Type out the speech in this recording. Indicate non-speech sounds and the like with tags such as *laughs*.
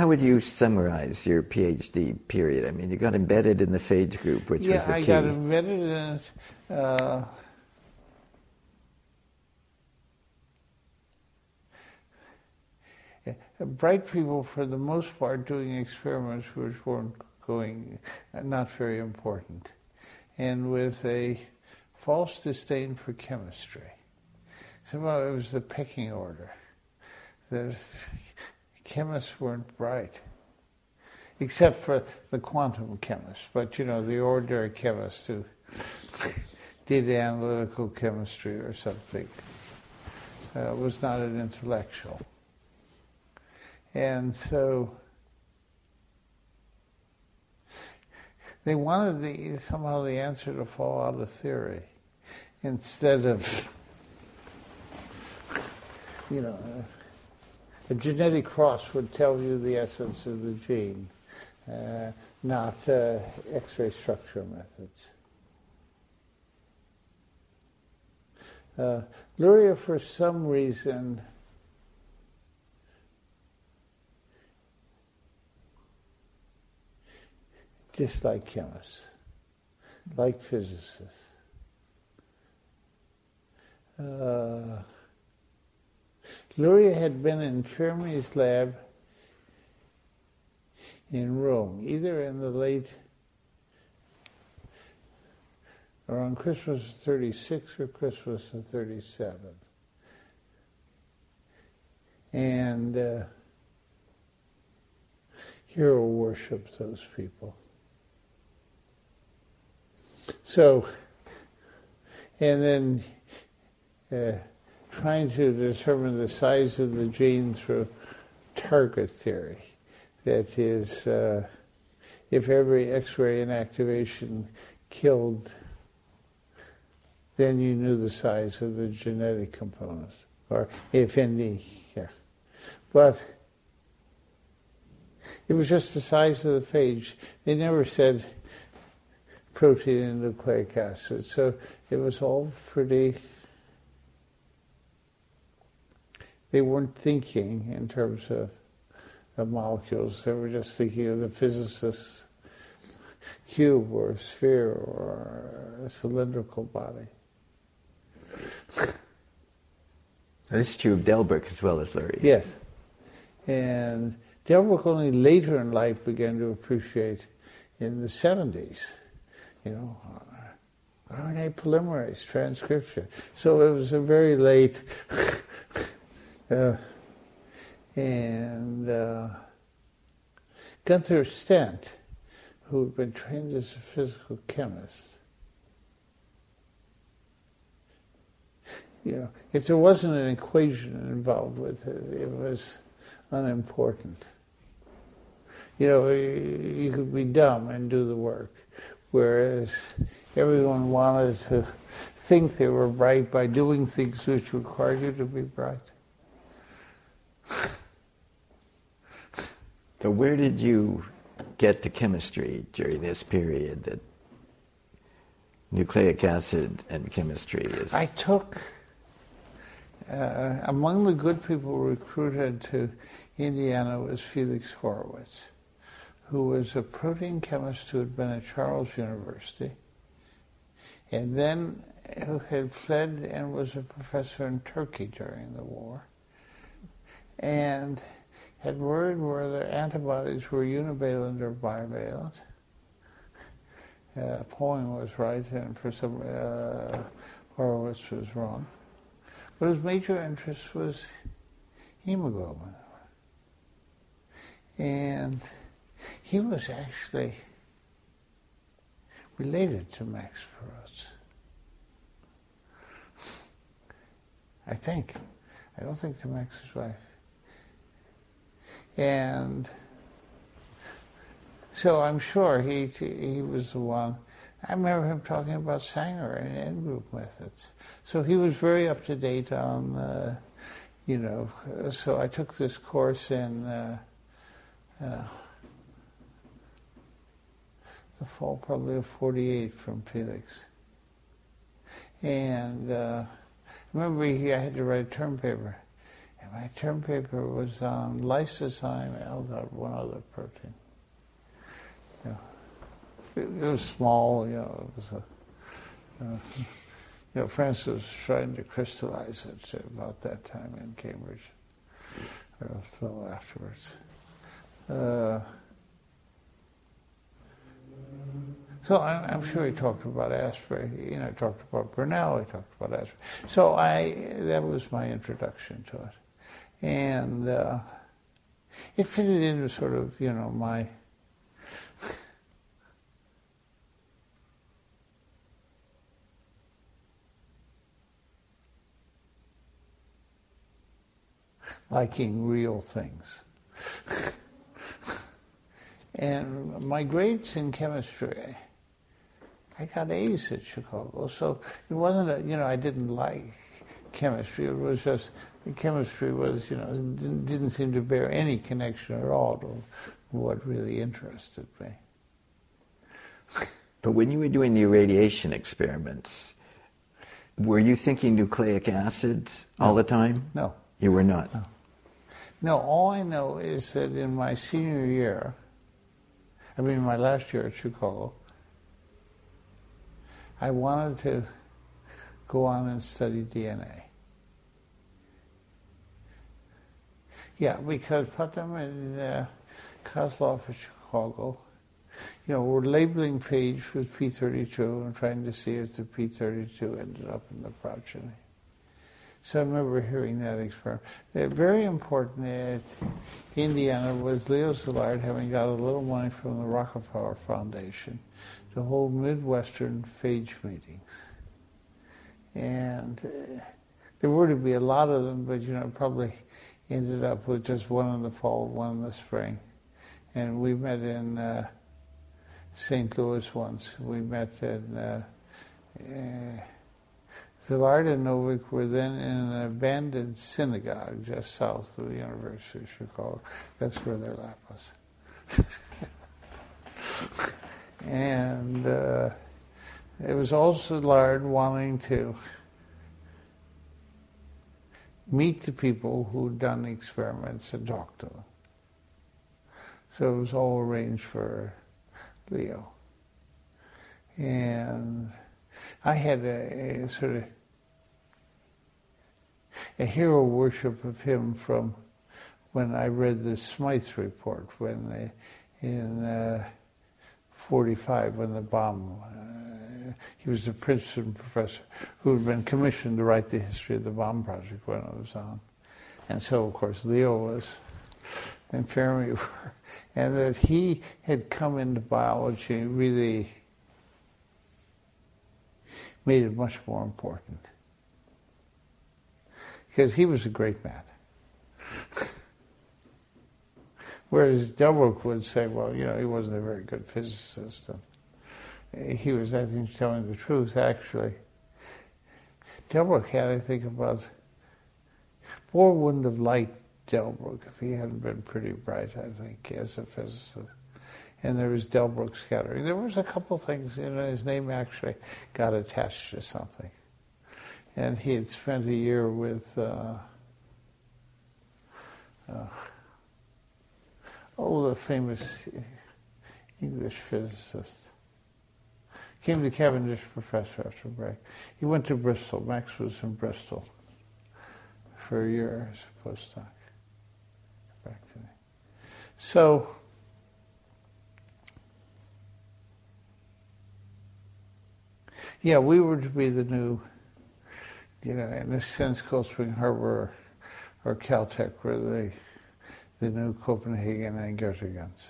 how would you summarize your PhD period? I mean, you got embedded in the phage group, which yeah, was the I key. got embedded in it. Uh, bright people, for the most part, doing experiments which weren't going, not very important, and with a false disdain for chemistry. Somehow it was the pecking order. The chemists weren't bright, except for the quantum chemists. But you know, the ordinary chemists who *laughs* did analytical chemistry or something uh, was not an intellectual. And so they wanted the, somehow the answer to fall out of theory instead of, *laughs* you know, a genetic cross would tell you the essence of the gene, uh, not uh, X-ray structure methods. Uh, Luria, for some reason, disliked chemists, like physicists. Uh, Luria had been in Fermi's lab in Rome, either in the late around Christmas of 36 or Christmas of 37. And uh, hero worshipped those people. So, and then uh, trying to determine the size of the gene through target theory. That is, uh, if every X-ray inactivation killed, then you knew the size of the genetic components, or if any, yeah. But it was just the size of the phage. They never said protein and nucleic acid, so it was all pretty they weren't thinking in terms of, of molecules. They were just thinking of the physicist's cube or sphere or cylindrical body. This is true of Delbruck as well as Luria. Yes. And Delbruck only later in life began to appreciate in the 70s, you know, RNA polymerase transcription. So it was a very late uh, and uh, Gunther Stent, who had been trained as a physical chemist, you know, if there wasn't an equation involved with it, it was unimportant. You know, you could be dumb and do the work, whereas everyone wanted to think they were bright by doing things which required you to be bright. So where did you get to chemistry during this period that nucleic acid and chemistry is? I took, uh, among the good people recruited to Indiana was Felix Haurowitz, who was a protein chemist who had been at Charles University, and then who had fled and was a professor in Turkey during the war and had worried whether antibodies were univalent or bivalent. Uh, Pauling was right, and for some, uh, Haurowitz was wrong. But his major interest was hemoglobin. And he was actually related to Max Perutz. I think. I don't think to Max's wife. And so I'm sure he, he was the one. I remember him talking about Sanger and end-group methods. So he was very up to date on, uh, you know, so I took this course in uh, uh, the fall probably of 48 from Felix. And uh, remember he, I had to write a term paper. My term paper was on lysozyme, oh God, one other protein. Yeah. It, it was small, you know, it was a, uh, you know, *laughs* Francis was trying to crystallize it about that time in Cambridge, or a little afterwards. Uh, so I, am sure he talked about Astbury. You know, talked about Bernal. He talked about Astbury. So I that was my introduction to it, and uh, it fitted into sort of you know my. liking real things. *laughs* and my grades in chemistry I got A's at Chicago. So it wasn't that, you know, I didn't like chemistry. It was just, chemistry was, you know, didn't, didn't seem to bear any connection at all to what really interested me. *laughs* But when you were doing the irradiation experiments, were you thinking nucleic acids no. all the time? No. You were not? No. No, all I know is that in my senior year, I mean my last year at Chicago, I wanted to go on and study DNA. Yeah, because Putnam and uh, Kozloff at Chicago, you know, were labeling phage with P32 and trying to see if the P32 ended up in the progeny. So I remember hearing that experiment. Very important at Indiana was Leo Szilard having got a little money from the Rockefeller Foundation to hold Midwestern phage meetings. And uh, there were to be a lot of them, but you know, probably ended up with just one in the fall, one in the spring. And we met in uh, St. Louis once. We met in uh, uh, Szilard and Novick were then in an abandoned synagogue just south of the University of Chicago. That's where their lab was. *laughs* And uh, it was also Szilard wanting to meet the people who'd done experiments and talk to them. So it was all arranged for Leo. And I had a, a sort of a hero worship of him from when I read the Smyth report when they, in uh, 45 when the bomb, uh, he was a Princeton professor who had been commissioned to write the history of the bomb project when it was on. And so, of course, Leo was, and Fermi *laughs* were, and that he had come into biology really made it much more important. Because he was a great man. *laughs* Whereas Delbruck would say, well, you know, he wasn't a very good physicist. And he was, I think, telling the truth, actually. Delbruck had, I think, about, Bohr wouldn't have liked Delbruck if he hadn't been pretty bright, I think, as a physicist. And there was Delbruck scattering. There was a couple things, you know, his name actually got attached to something. And he had spent a year with, uh, uh, oh, the famous English physicist. Came to Cavendish professor after a break. He went to Bristol. Max was in Bristol for a year as a postdoc. So, yeah, we were to be the new, you know, in a sense, Cold Spring Harbor or Caltech were the the new Copenhagen and Göttingans.